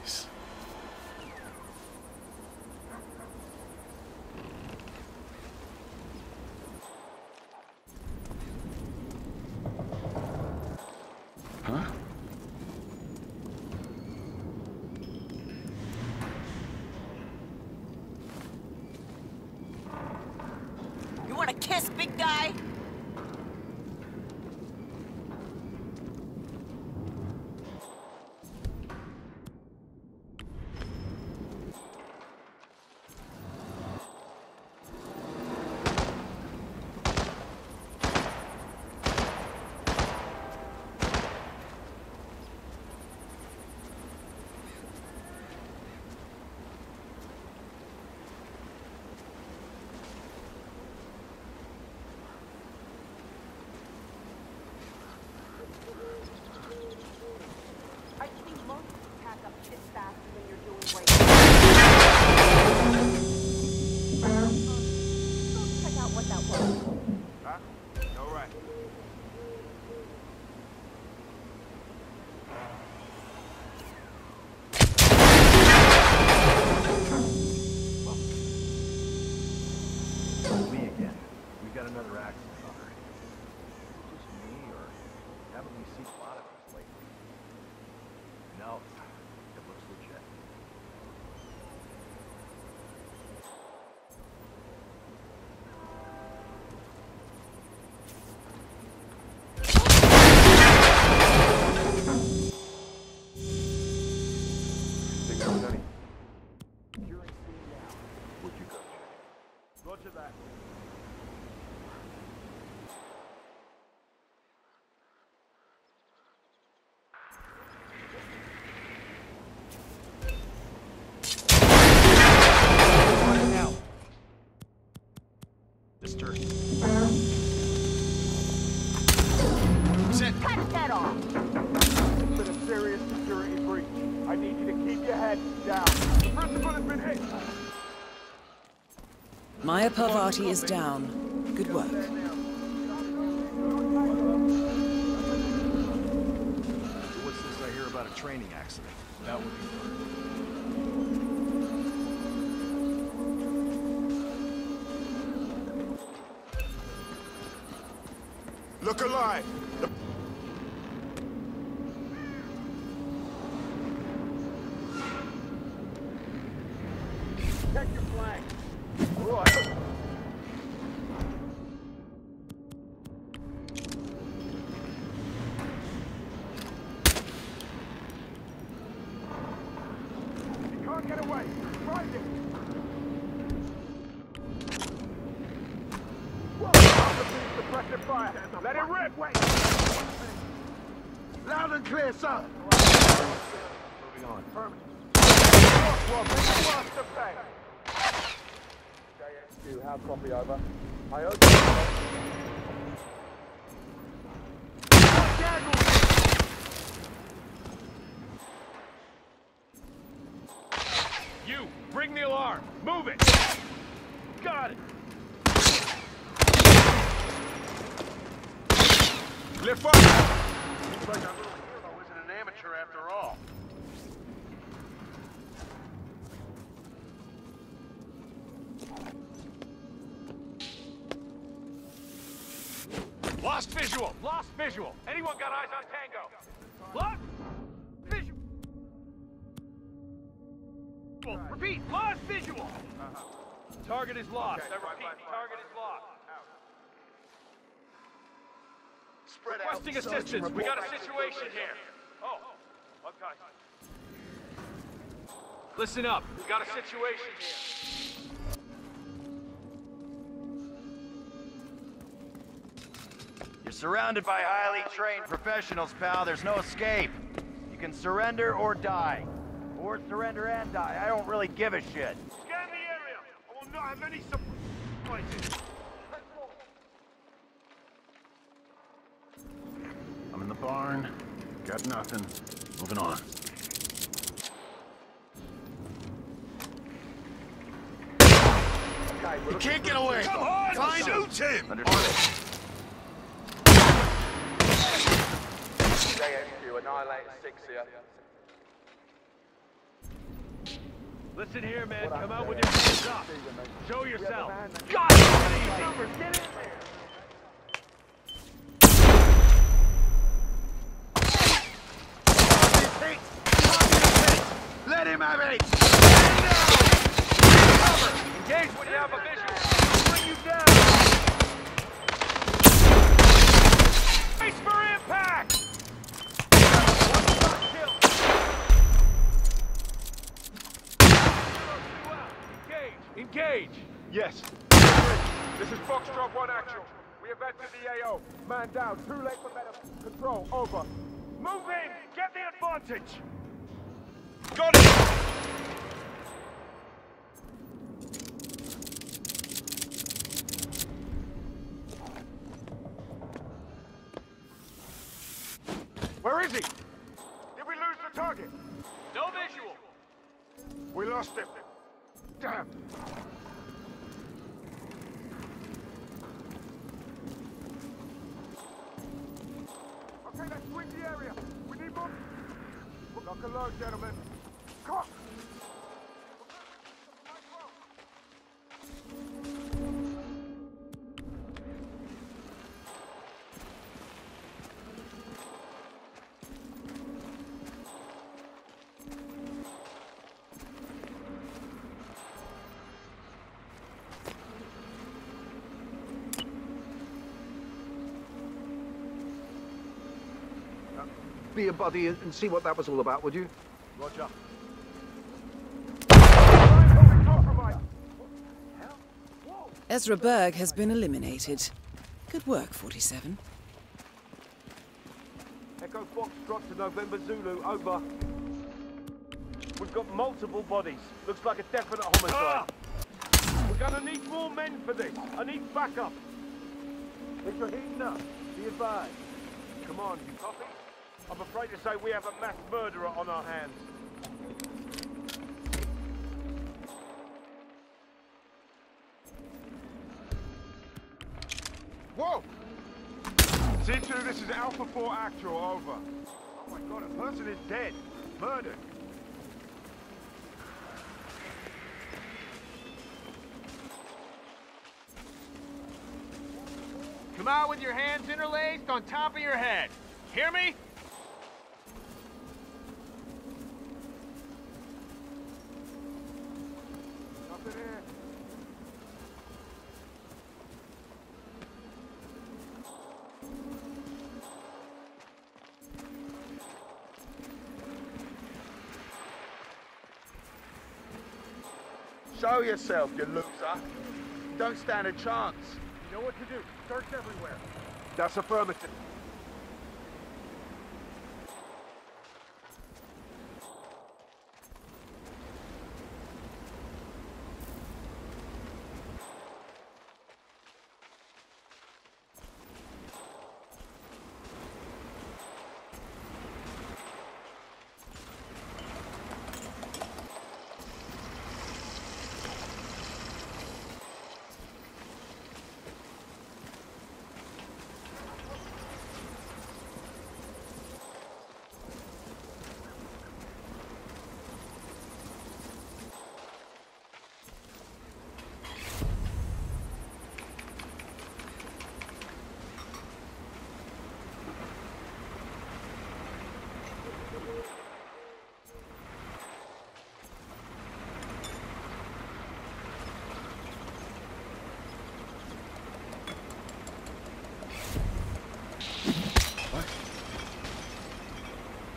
place. Huh? You want a kiss, big guy? Maya Parvati is down. Good work. What's this I hear about a training accident? That would be fun. Look alive. You, bring the alarm. Move it. Got it. Lift up! Looks like our visual. Lost visual. Anyone got eyes on Tango? Lost visual. Repeat. Lost visual. Target is lost. I repeat. Target is lost. Spread Requesting out. assistance. We got a situation here. Oh, okay. Listen up. We got a situation here. Surrounded by highly trained professionals, pal. There's no escape. You can surrender or die. Or surrender and die. I don't really give a shit. Scan the area. I will not have any surprises. I'm in the barn. Got nothing. Moving on. You can't get away. Come on, Find shoot him. Understood. Annihilate six here. Listen here, man. What Come out with your hands up. See you, mate. Show We have a yourself. God, it's Numbers, get in there! Let him have it! Engage when you have a visual. Bring you down. Brace for impact. One shot kill. Two out. Engage. Yes. This is Foxtrot 1 Actual. We have entered the AO. Man down. Too late for better control. Over. Move in. Get the advantage. Got it. Where is he? Did we lose the target? No visual. We lost him. Damn. Let's sweep the area. We need more. Look alert, gentlemen. Come on. Be a buddy and and see what that was all about, would you? Roger. Ezra Berg has been eliminated. Good work, 47. Echo Foxtrot to November Zulu. Over. We've got multiple bodies. Looks like a definite homicide. We're gonna need more men for this. I need backup. If you're heating up, be advised. Come on, you copy? I'm afraid to say we have a mass murderer on our hands. Whoa! C2, this is Alpha 4 Actual. Over. Oh my god, a person is dead. Murdered. Come out with your hands interlaced on top of your head. Hear me? Nothing here. Show yourself, you loser. Don't stand a chance. You know what to do. Search everywhere. That's affirmative.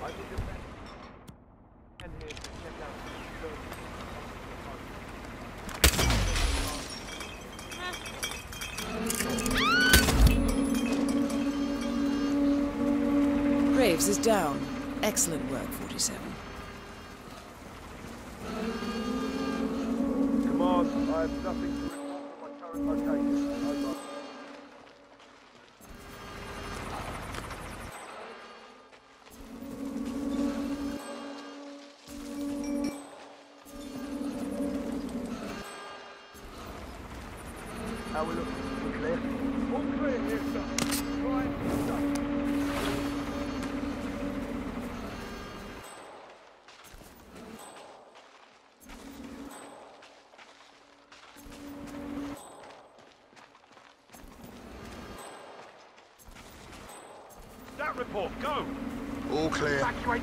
I think the best and here to check out the Graves is down. Excellent work, 47. Come on, I have nothing to report from my current location.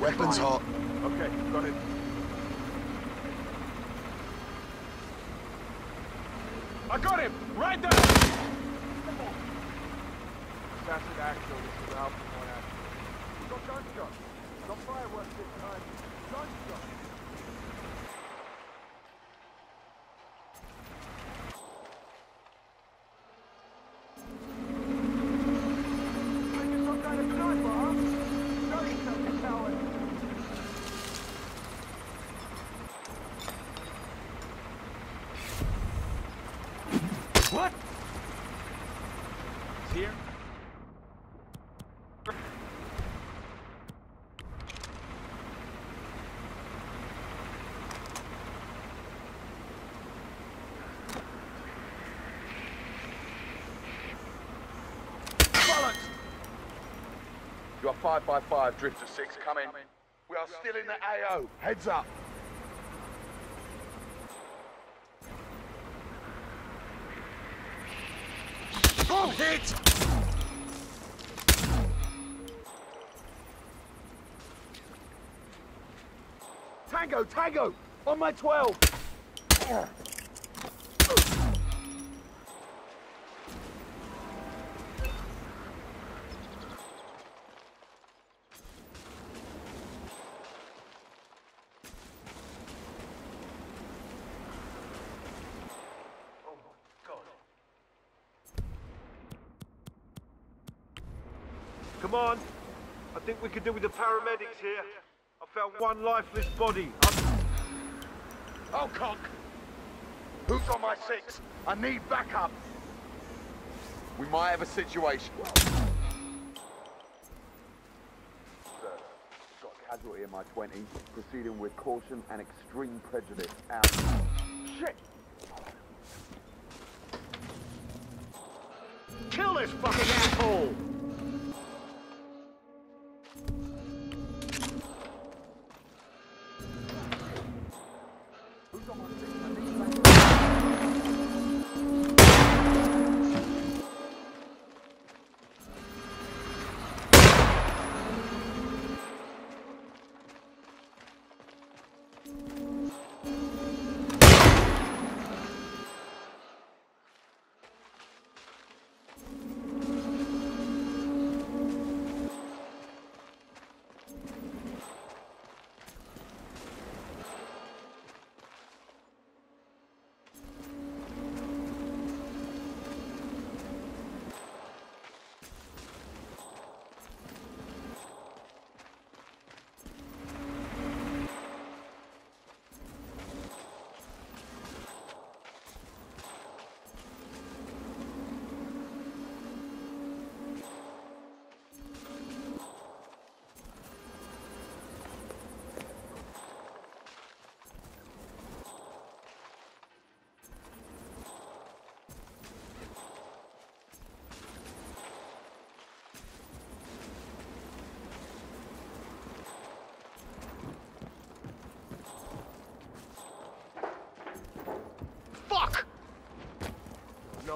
Weapons hot. Okay, got it. I got him! Right there! Assassin action, this is Alpha 1 action. We got gunshots. We got fireworks this time. Gunshots. Taking some kind of sniper, huh? Show yourself, you coward. What? It's here? Bollocks! You are 5 by 5 Drifter 6, coming. We are still in the AO. Heads up. I'm hit! Tango, Tango! On my 12! Oh my god. Come on. I think we could do with the paramedics here. I found one lifeless body. I'm... Oh, cock. Who's on my 6? I need backup. We might have a situation. Sir, got casualty in my 20. Proceeding with caution and extreme prejudice. Out. Shit! Kill this fucking asshole!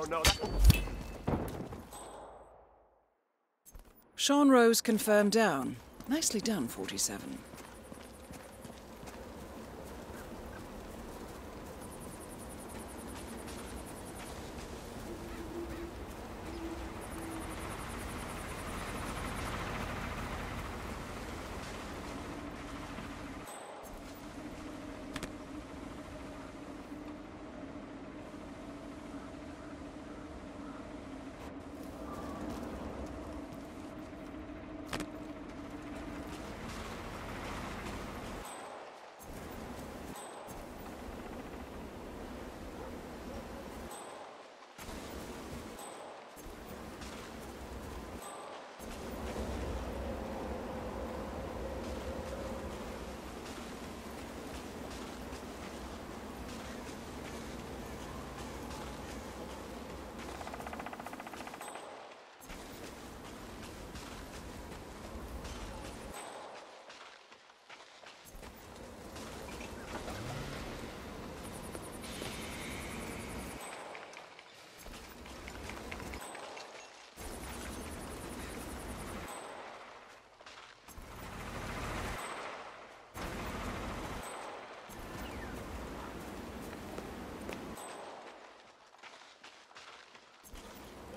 No. Sean Rose confirmed down. Nicely done, 47.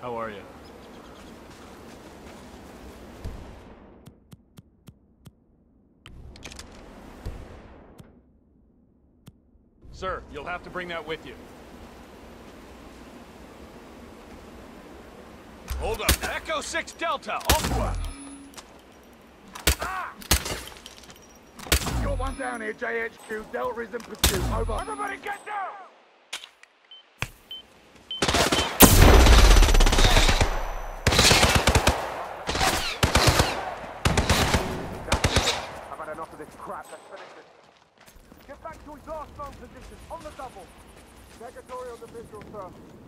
How are you? Sir, you'll have to bring that with you. Hold up. Echo 6 Delta, off ah! Got one down here, JHQ. Delta is in pursuit. Over. Everybody get down! Secretary of the Visual Service.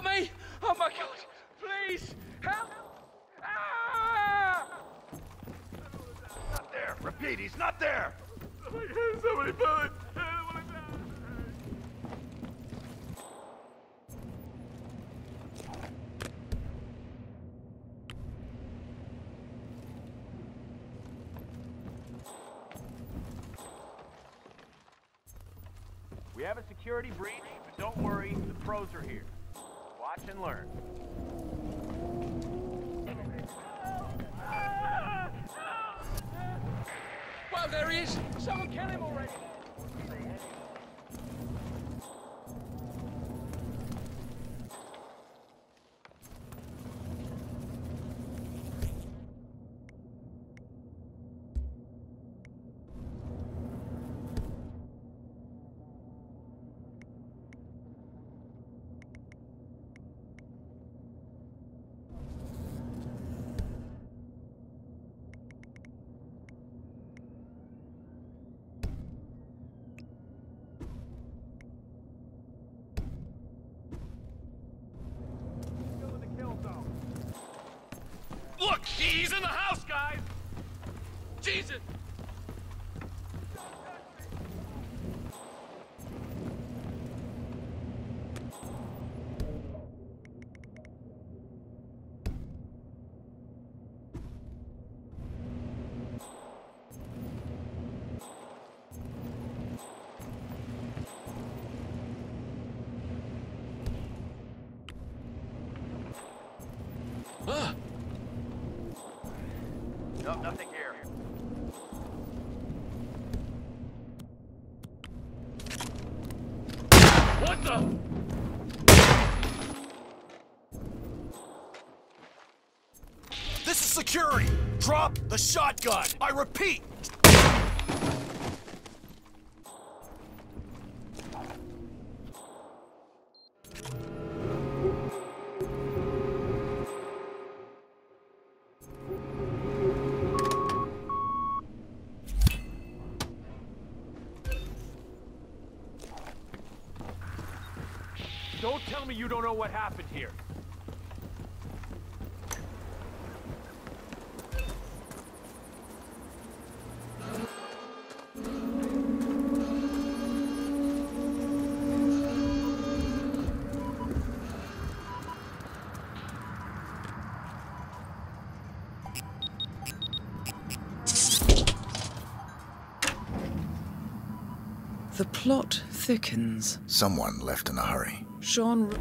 Help me! Oh my god! Please! Help! Ah! Not there. Repeat, he's not there. Somebody bullet! We have a security breach, but don't worry, the pros are here. And learn. Well, there he is! Someone kill him already! Still in the kill zone. Look! He's in the house, guys! Jesus! Ah! No, nothing here. The shotgun! I repeat! Plot thickens. Someone left in a hurry. Sean.